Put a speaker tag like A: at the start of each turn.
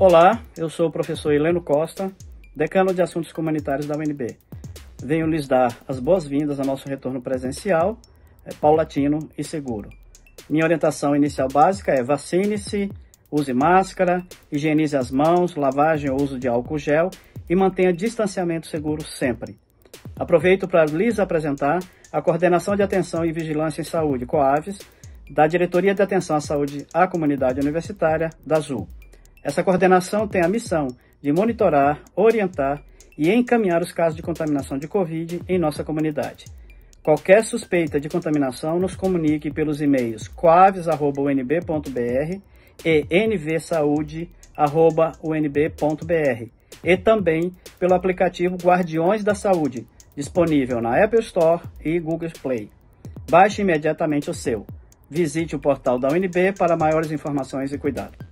A: Olá, eu sou o professor Heleno Costa, decano de Assuntos Comunitários da UNB. Venho lhes dar as boas-vindas ao nosso retorno presencial, é, paulatino e seguro. Minha orientação inicial básica é vacine-se, use máscara, higienize as mãos, lavagem ou uso de álcool gel e mantenha distanciamento seguro sempre. Aproveito para lhes apresentar a Coordenação de Atenção e Vigilância em Saúde, COAVES, da Diretoria de Atenção à Saúde à Comunidade Universitária, da Azul. Essa coordenação tem a missão de monitorar, orientar e encaminhar os casos de contaminação de Covid em nossa comunidade. Qualquer suspeita de contaminação, nos comunique pelos e-mails coaves.unb.br e nvsaude.unb.br e também pelo aplicativo Guardiões da Saúde, disponível na Apple Store e Google Play. Baixe imediatamente o seu. Visite o portal da UNB para maiores informações e cuidado.